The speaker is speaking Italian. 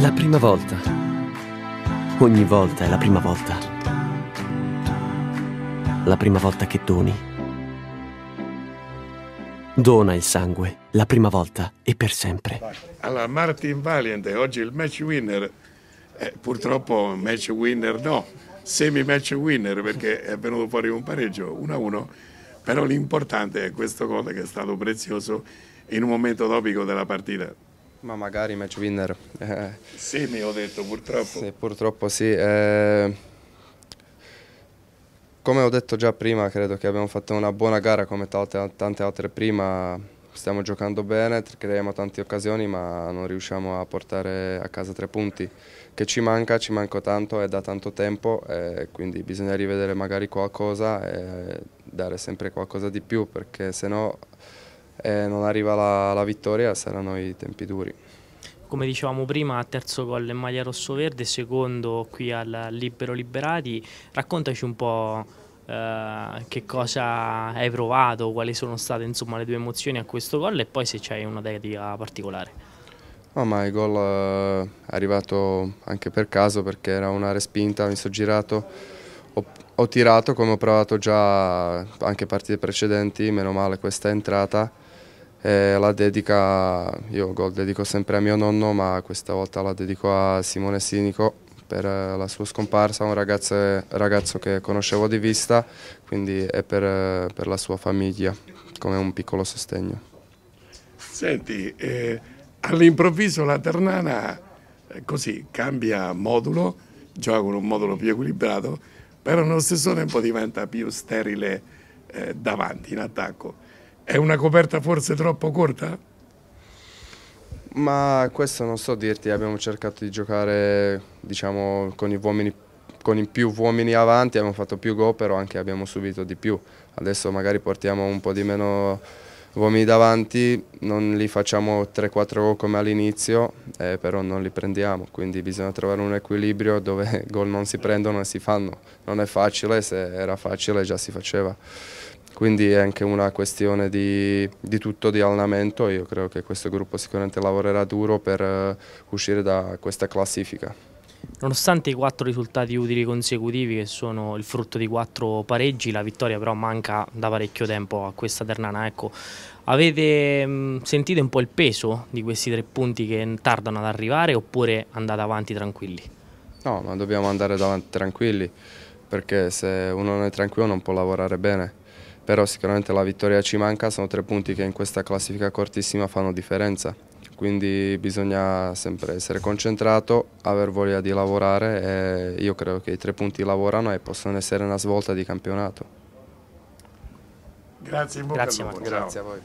La prima volta. Ogni volta è la prima volta. La prima volta che doni. Dona il sangue, la prima volta e per sempre. Allora, Martin Valiant è oggi il match winner. Eh, purtroppo match winner no, semi match winner perché è venuto fuori un pareggio 1-1, però l'importante è questo gol che è stato prezioso in un momento topico della partita. Ma magari match winner. Eh, semi ho detto purtroppo. Sì, purtroppo sì. Eh, come ho detto già prima, credo che abbiamo fatto una buona gara come tante, tante altre prima. Stiamo giocando bene, creiamo tante occasioni ma non riusciamo a portare a casa tre punti. Che ci manca, ci manca tanto, è da tanto tempo e quindi bisogna rivedere magari qualcosa e dare sempre qualcosa di più perché se no eh, non arriva la, la vittoria saranno i tempi duri come dicevamo prima, terzo gol in maglia rosso-verde, secondo qui al Libero Liberati. Raccontaci un po' eh, che cosa hai provato, quali sono state insomma, le tue emozioni a questo gol e poi se c'hai una dedica particolare. No, ma il gol eh, è arrivato anche per caso perché era una respinta, mi sono girato, ho, ho tirato come ho provato già anche partite precedenti, meno male questa è entrata e la dedica, io gol dedico sempre a mio nonno, ma questa volta la dedico a Simone Sinico per la sua scomparsa, un ragazzo, ragazzo che conoscevo di vista, quindi è per, per, la sua famiglia, come un piccolo sostegno. Senti, eh, all'improvviso la Ternana eh, così cambia modulo, gioca con un modulo più equilibrato, però nello stesso tempo diventa più sterile eh, davanti in attacco è una coperta forse troppo corta? Ma questo non so dirti, abbiamo cercato di giocare diciamo, con, uomini, con i più uomini avanti, abbiamo fatto più gol, però anche abbiamo subito di più. Adesso magari portiamo un po' di meno uomini davanti, non li facciamo 3-4 gol come all'inizio, eh, però non li prendiamo, quindi bisogna trovare un equilibrio dove gol non si prendono e si fanno. Non è facile, se era facile già si faceva quindi è anche una questione di, di, tutto di allenamento io credo che questo gruppo sicuramente lavorerà duro per uh, uscire da questa classifica. Nonostante i quattro risultati utili consecutivi che sono il frutto di quattro pareggi, la vittoria però manca da parecchio tempo a questa Ternana. Ecco, avete mh, sentito un po' il peso di questi tre punti che tardano ad arrivare oppure andate avanti tranquilli? No, ma dobbiamo andare avanti tranquilli perché se uno non è tranquillo non può lavorare bene però sicuramente la vittoria ci manca, sono tre punti che in questa classifica cortissima fanno differenza, quindi bisogna sempre essere concentrato, aver voglia di lavorare e io credo che i tre punti lavorano e possono essere una svolta di campionato. Grazie, Grazie, Grazie a voi.